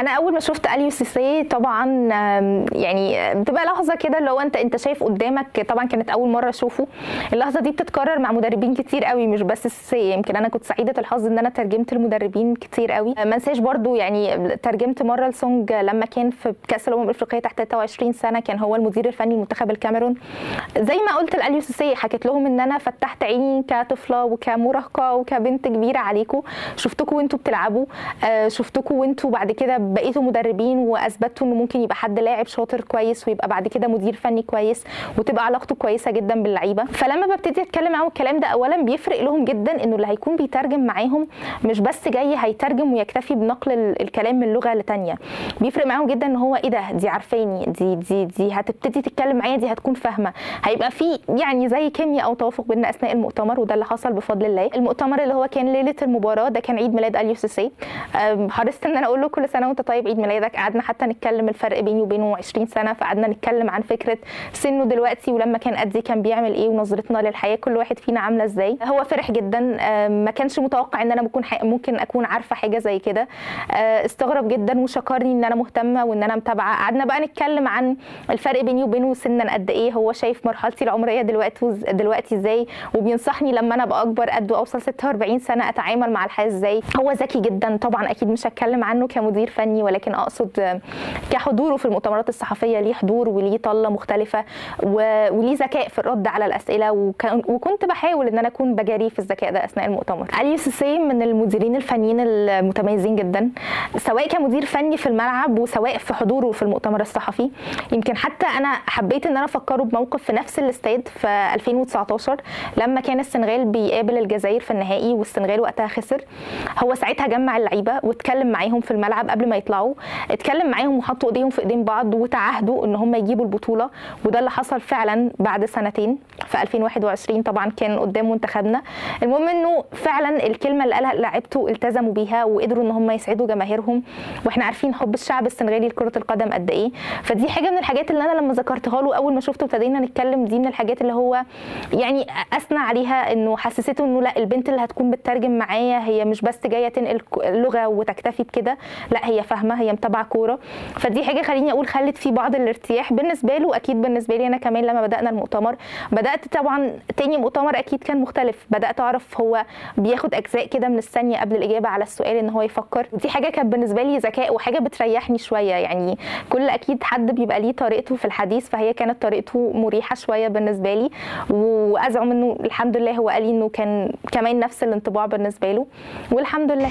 أنا أول ما شفت أليو سيسي طبعا يعني بتبقى لحظة كده اللي هو أنت أنت شايف قدامك طبعا كانت أول مرة أشوفه. اللحظة دي بتتكرر مع مدربين كتير قوي مش بس سيسي يمكن أنا كنت سعيدة الحظ إن أنا ترجمت المدربين كتير قوي. ما انساش برضو يعني ترجمت مره لسونج لما كان في كأس الأمم الأفريقية تحت 23 سنة كان هو المدير الفني لمنتخب الكاميرون. زي ما قلت الاليو سيسي حكيت لهم إن أنا فتحت عيني كطفلة وكمراهقة وكبنت كبيرة عليكم شفتكم وانتوا بتلعبوا. آه، شفتكم وانتوا بعد كده بقيتوا مدربين واثبتوا انه ممكن يبقى حد لاعب شاطر كويس ويبقى بعد كده مدير فني كويس وتبقى علاقته كويسة جدا باللعيبة. فلما ببتدي أتكلم معاهم الكلام ده اولا بيفرق لهم جدا إنه اللي هيكون بيترجم معاهم مش بس جاي هيترجم ويكتفي بنقل ال- الكلام من لغة لتانية. بيفرق معاهم جدا إن هو إيه ده؟ دي عارفاني دي دي دي هتبتدي تتكلم معايا دي هتكون فاهمة. هيبقى في يعني زي كيمياء أو توافق بيننا أثناء المؤتمر وده اللي حصل بفضل الله. المؤتمر اللي هو كان ليلة المباراة ده كان عيد ميلاد أليو حرصت إن أنا أقول له كل سنة وانت طيب عيد ميلادك قعدنا حتى نتكلم الفرق بيني وبينه 20 سنة فقعدنا نتكلم عن فكرة سنه دلوقتي ولما كان قدي كان بيعمل إيه ونظرتنا للحياة كل واحد فينا عاملة إزاي. هو فرح جدا أم، ما كانش متوقع إن أنا ممكن ممكن أكون عارفة حاجة زي كده. أه، استغرب جدا وشكرني إن أنا مهتمة وإن أنا متابعة. قعدنا بقى نتكلم عن الفرق بيني وبينه سنا قد إيه هو شايف مرحلتي العمرية دلوقتي دلوقتي إزاي وبينصحني لما أنا أبقى أكبر قد وأوصل 46 سنة أتعامل مع الحياة إزاي. هو ذكي جدا طبعا أكيد مش هتكلم عنه كمدير فني ولكن أقصد كحضوره في المؤتمرات الصحفية ليه حضور وليه طلة مختلفة وليه ذكاء في الرد على الأسئلة وكنت بحاول إن أنا أكون بجاريه في الذكاء ده أثناء المؤتمر. علي سيسي من المديرين الفنيين المتميزين جدا سواء كمدير فني في الملعب وسواء في حضوره في المؤتمر الصحفي. يمكن حتى أنا حبيت إن أنا أفكره بموقف في نفس الاستاد في 2019 لما كان السنغال بيقابل الجزائر في النهائي والسنغال وقتها خسر. هو ساعتها جمع اللعيبة واتكلم معاهم في الملعب قبل ما يطلعوا اتكلم معاهم وحطوا ايديهم في ايدين بعض وتعاهدوا ان هم يجيبوا البطولة. وده اللي حصل فعلا بعد سنتين. في 2021 طبعا كان قدام منتخبنا. المهم إنه فعلا الكلمة اللي قالها لعيبته التزموا بيها وقدروا إن هم يسعدوا جماهيرهم. وإحنا عارفين حب الشعب السنغالي لكرة القدم قد إيه. فدي حاجة من الحاجات اللي أنا لما ذكرتها له أول ما شفته ابتدينا نتكلم دي من الحاجات اللي هو يعني أثنى عليها إنه حسسته إنه لا البنت اللي هتكون بتترجم معايا هي مش بس جاية تنقل ك- لغه وتكتفي بكده لا هي فاهمة هي متابعة كورة. فدي حاجة خليني أقول خلت في بعض الارتياح بالنسبة له. أكيد بالنسبة لي أنا كمان لما بدأنا المؤتمر بدأت طبعا تاني مؤتمر أكيد كان مختلف. بدأت أعرف هو بياخد أجزاء كده من الثانية قبل الإجابة على السؤال إن هو يفكر. ودي حاجة كانت بالنسبة لي ذكاء وحاجة بتريحني شوية. يعني كل أكيد حد بيبقى ليه طريقته في الحديث فهي كانت طريقته مريحة شوية بالنسبة لي. وأزعم إنه الحمد لله هو قال لي إنه كان كمان نفس الانطباع بالنسبة له. والحمد لله.